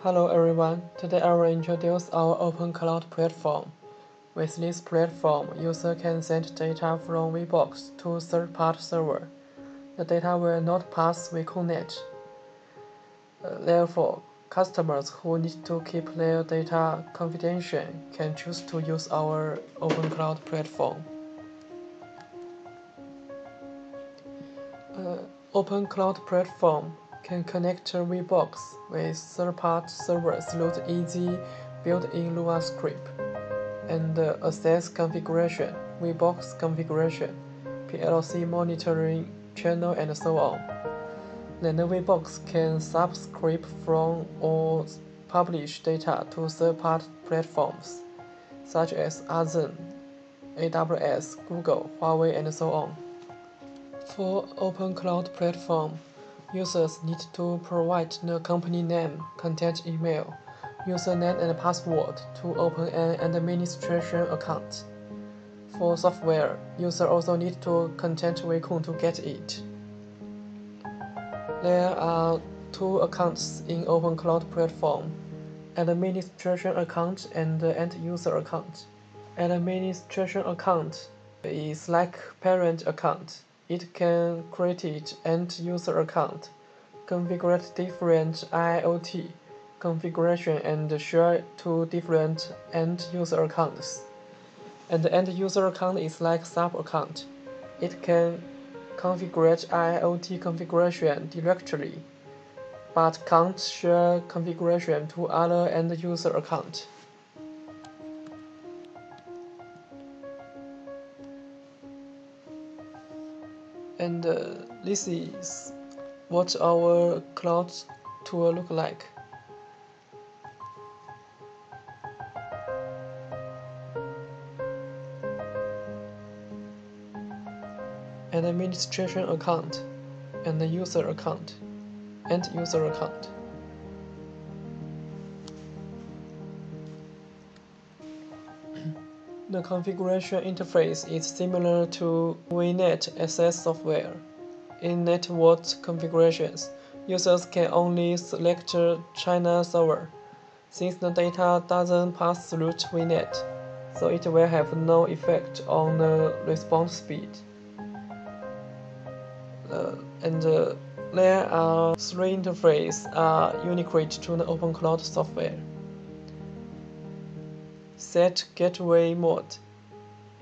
Hello everyone, today I will introduce our Open Cloud platform. With this platform, user can send data from VBox to third-party server. The data will not pass WeConnect. Uh, therefore, customers who need to keep their data confidential can choose to use our Open Cloud platform. Uh, Open Cloud platform can connect VBox with third-party servers through easy built-in Lua script and access configuration, VBox configuration, PLC monitoring channel and so on. Then the VBox can subscribe from or publish data to third-party platforms such as Amazon, AWS, Google, Huawei and so on. For Open Cloud Platform, Users need to provide the company name, contact email, username and password to open an administration account. For software, user also need to contact WECON to get it. There are two accounts in Open Cloud Platform, administration account and end user account. An administration account is like parent account. It can create end user account, configure different IoT configuration and share to different end user accounts. And the end user account is like sub account. It can configure IoT configuration directly, but can't share configuration to other end user account. And uh, this is what our cloud tour look like. An administration account and user account and user account The configuration interface is similar to VNet access software. In network configurations, users can only select China server, since the data doesn't pass through VNet, so it will have no effect on the response speed. Uh, and uh, there are three interfaces are unique to the Open Cloud software. Set gateway mode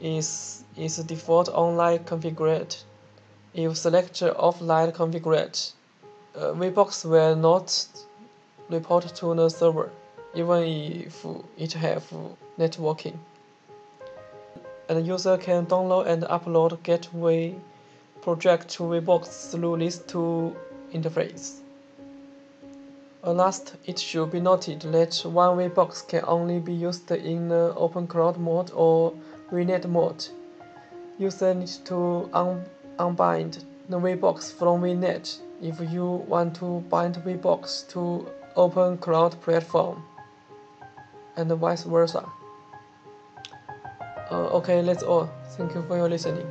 is, is default online configured. If select offline configured, uh, VBox will not report to the server, even if it have networking. And user can download and upload gateway project to VBox through these two interfaces. Last, it should be noted that one VBox can only be used in the Open Cloud mode or VNet mode. User needs to un unbind the VBox from VNet if you want to bind VBox to Open Cloud platform, and vice versa. Uh, okay, that's all. Thank you for your listening.